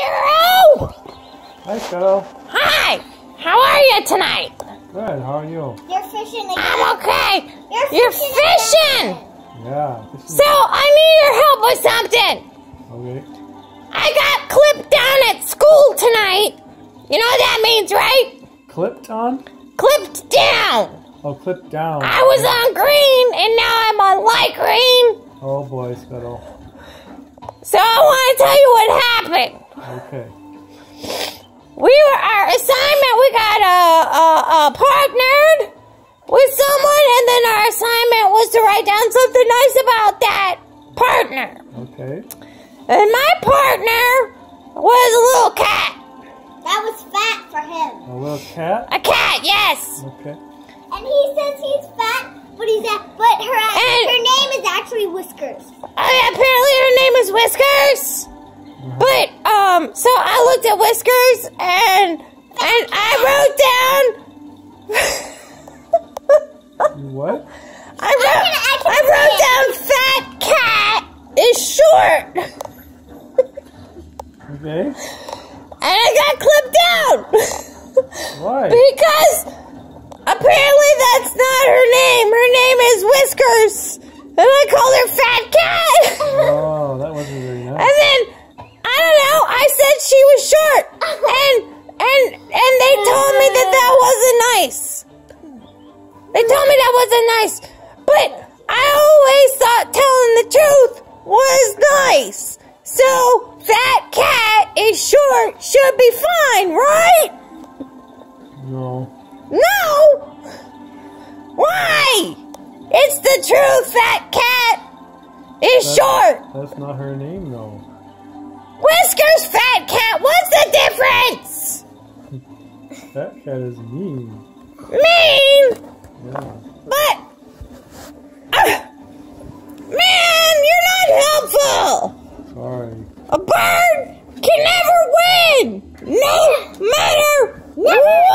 Scaro! Hi, Scuttle. Hi! How are you tonight? Good. How are you? You're fishing again. I'm okay. You're You're fishing fishing! Yeah. This So I need your help with something. okay. I got clipped down at school tonight. You know what that means, right? Clipped on? Clipped down. Oh, clipped down. I was on green and now I'm on light green. Oh boy, Scuttle. So I want to tell you what happened. Okay. We were our assignment. We got a, a, a partnered with someone, and then our assignment was to write down something nice about that partner. Okay. And my partner was a little cat. That was fat for him. A little cat? A cat, yes. Okay. And he says he's fat, but he's a, but her And- her name is actually Whiskers. Uh, apparently her name is Whiskers. But um, so I looked at Whiskers and and I wrote down. What? I wrote, I can I wrote down fat cat is short. Okay. And I got clipped down. Why? because apparently that's not her name. Her name is Whiskers. And I called her Fat Cat. Oh, that wasn't very nice. and then, I don't know, I said she was short. Uh-huh. And, and, and they told me that that wasn't nice. They told me that wasn't nice. But I always thought telling the truth was nice. So, that Cat is short should be fine, right? No. No! Why? It's the truth, Fat Cat is That- short. That's not her name, though. Whiskers, fat cat, what's the difference? fat cat is mean. Mean? Yeah. But, uh, man, you're not helpful. Sorry. A bird can never win, no matter what.